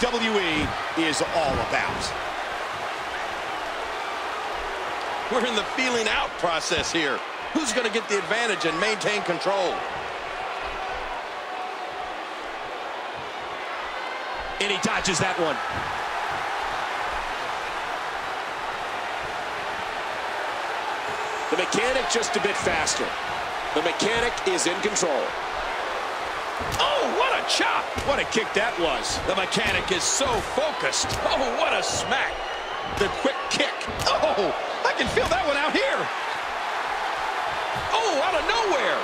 WWE is all about. We're in the feeling out process here. Who's going to get the advantage and maintain control? And he dodges that one. The mechanic just a bit faster. The mechanic is in control. Oh, chop! What a kick that was. The mechanic is so focused. Oh, what a smack. The quick kick. Oh, I can feel that one out here. Oh, out of nowhere.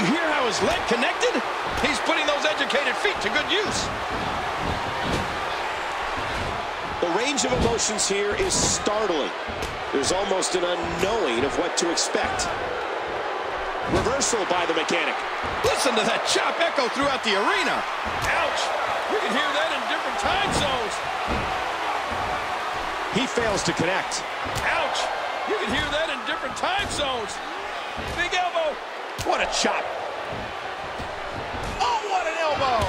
You hear how his leg connected? He's putting those educated feet to good use. The range of emotions here is startling. There's almost an unknowing of what to expect. Reversal by the mechanic. Listen to that chop echo throughout the arena. Ouch. You can hear that in different time zones. He fails to connect. Ouch. You can hear that in different time zones. Big elbow. What a chop. Oh, what an elbow.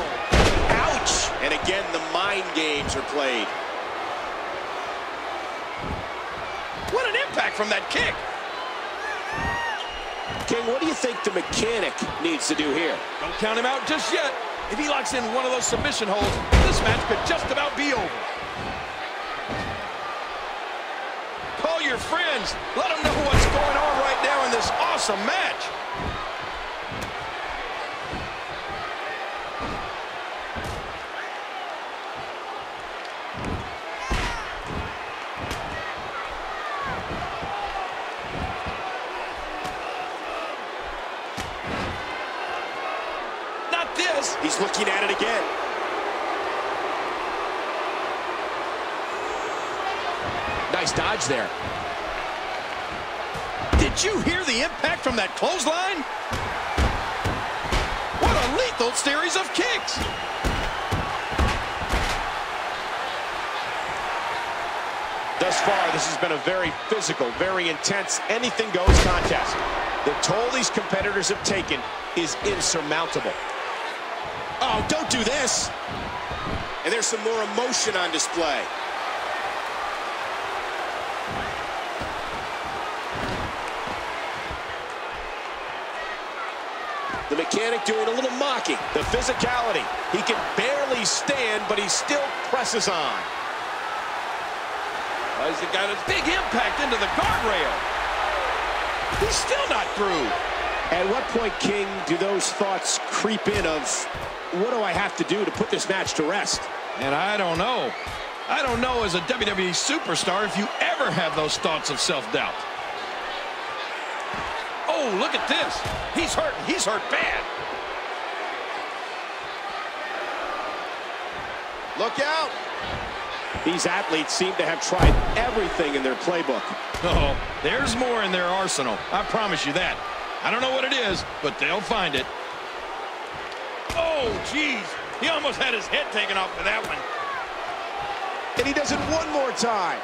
Ouch. And again, the mind games are played. What an impact from that kick. What do you think the mechanic needs to do here? Don't count him out just yet. If he locks in one of those submission holds, this match could just about be over. Call your friends. Let them know what's going on right now in this awesome match. Not Looking at it again. Nice dodge there. Did you hear the impact from that clothesline? What a lethal series of kicks. Thus far, this has been a very physical, very intense, anything-goes contest. The toll these competitors have taken is insurmountable. Oh, don't do this! And there's some more emotion on display. The mechanic doing a little mocking. The physicality. He can barely stand, but he still presses on. Oh, he's got a big impact into the guardrail. He's still not through. At what point, King, do those thoughts creep in of, what do I have to do to put this match to rest? And I don't know. I don't know as a WWE superstar if you ever have those thoughts of self-doubt. Oh, look at this. He's hurt. He's hurt bad. Look out! These athletes seem to have tried everything in their playbook. Oh, there's more in their arsenal. I promise you that. I don't know what it is, but they'll find it. Oh, jeez. He almost had his head taken off for that one. And he does it one more time.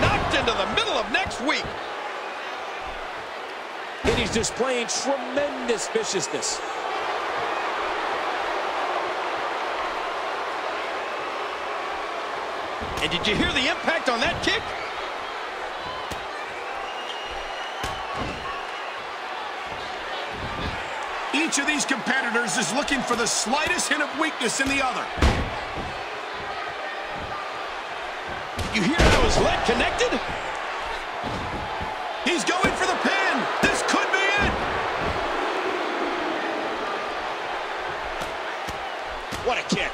Knocked into the middle of next week. And he's displaying tremendous viciousness. And did you hear the impact on that kick? Each of these competitors is looking for the slightest hint of weakness in the other. You hear how his leg connected? He's going for the pin. This could be it. What a kick.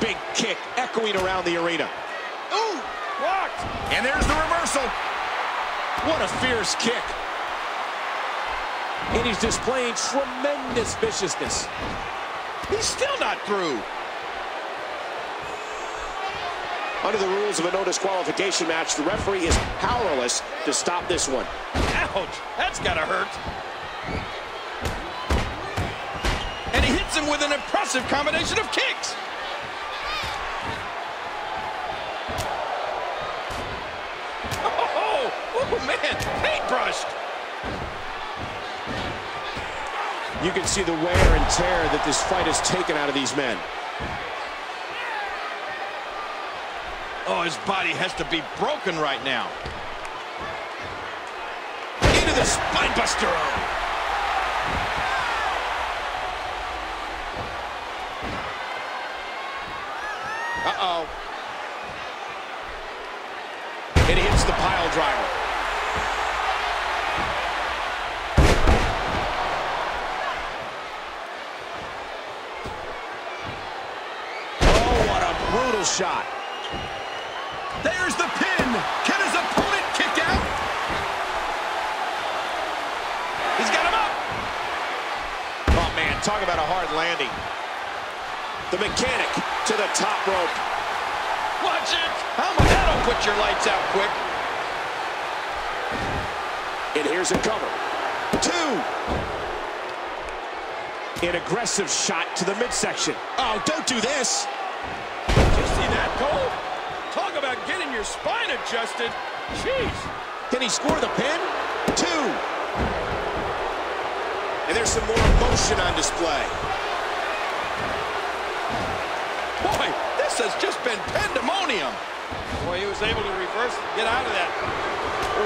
Big kick echoing around the arena. Ooh, blocked. And there's the reversal. What a fierce kick. And he's displaying tremendous viciousness. He's still not through. Under the rules of a no disqualification match, the referee is powerless to stop this one. Ouch, that's gotta hurt. And he hits him with an impressive combination of kicks. You can see the wear and tear that this fight has taken out of these men. Oh, his body has to be broken right now. Into the spinebuster. Uh-oh. And he hits the pile driver. Shot. There's the pin. Can his opponent kick out? He's got him up. Oh, man, talk about a hard landing. The mechanic to the top rope. Watch it. How much that'll put your lights out quick. And here's a cover. Two. An aggressive shot to the midsection. Oh, don't do this. Did you see that, Cole? Talk about getting your spine adjusted. Jeez. Can he score the pin? Two. And there's some more emotion on display. Boy, this has just been pandemonium. Boy, he was able to reverse and get out of that.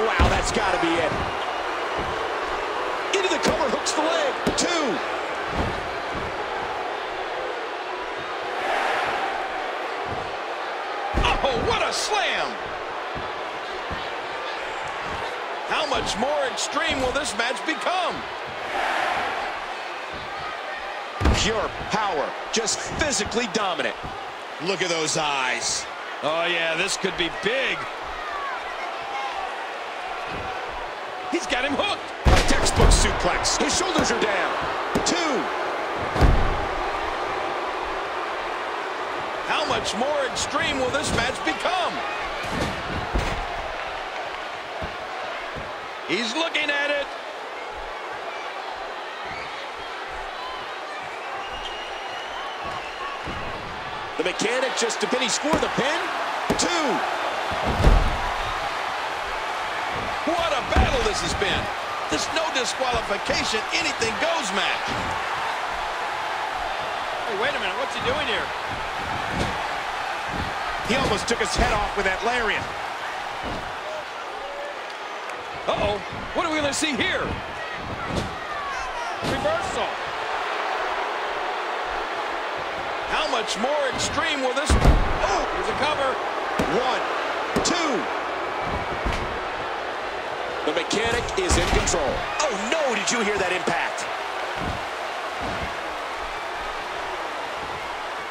Wow, that's got to be it. Into the cover, hooks the leg. Two. Oh, what a slam! How much more extreme will this match become? Pure power, just physically dominant. Look at those eyes. Oh, yeah, this could be big. He's got him hooked. A textbook suplex. His shoulders are down. Two. How much more extreme will this match become? He's looking at it. The mechanic just, did he score the pin? Two. What a battle this has been. This no disqualification, anything goes match. Hey, wait a minute, what's he doing here? He almost took his head off with that lariat. Uh-oh, what are we gonna see here? Reversal. How much more extreme will this... Oh, here's a cover. One, two. The mechanic is in control. Oh, no, did you hear that impact?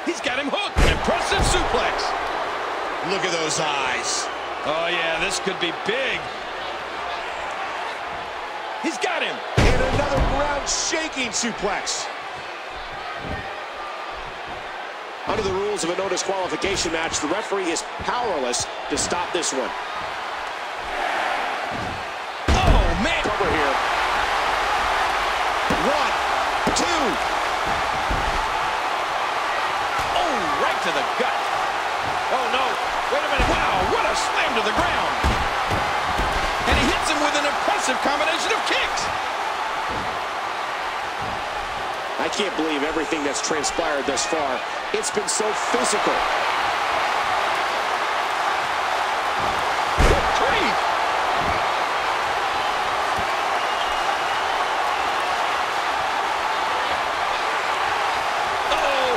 He's got him hooked. Impressive suplex. Look at those eyes. Oh, yeah, this could be big. He's got him. And another ground-shaking suplex. Under the rules of a no disqualification match, the referee is powerless to stop this one. Oh, man. Cover here. One, two. Oh, right to the gut. Oh, no. Wait a minute. Wow, what a slam to the ground. Hits him with an impressive combination of kicks. I can't believe everything that's transpired thus far. It's been so physical. Retrieve. Uh-oh.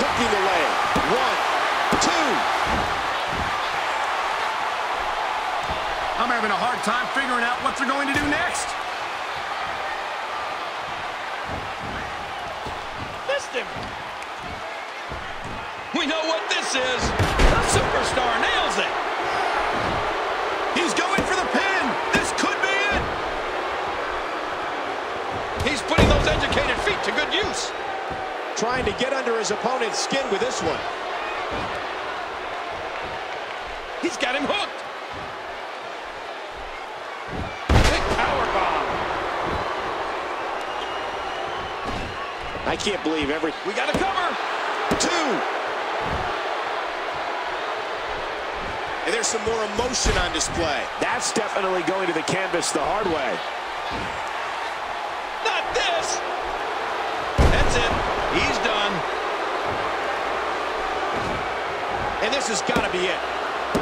Hooking the leg. One, two. I'm having a hard time figuring out what they're going to do next. Missed him. We know what this is. The superstar nails it. He's going for the pin. This could be it. He's putting those educated feet to good use. Trying to get under his opponent's skin with this one. He's got him hooked. Big power bomb. I can't believe every We got a cover. two. and there's some more emotion on display. That's definitely going to the canvas the hard way. Not this. That's it. He's done. And this has got to be it.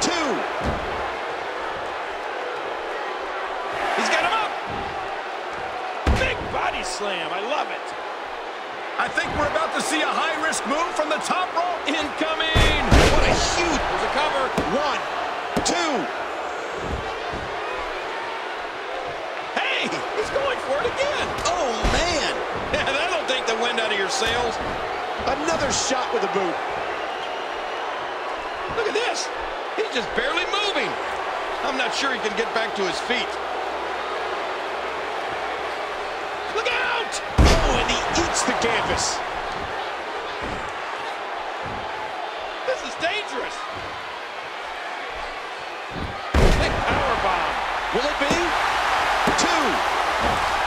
Two. He's got him up. Big body slam. I love it. I think we're about to see a high-risk move from the top rope. Incoming. What a huge. There's a cover. One. Two. Hey, he's going for it again. Oh, man. Yeah, that'll take the wind out of your sails. Another shot with a boot. Look at this. He's just barely moving. I'm not sure he can get back to his feet. Look out! He the canvas. This is dangerous. Big power bomb. Will it be? Two.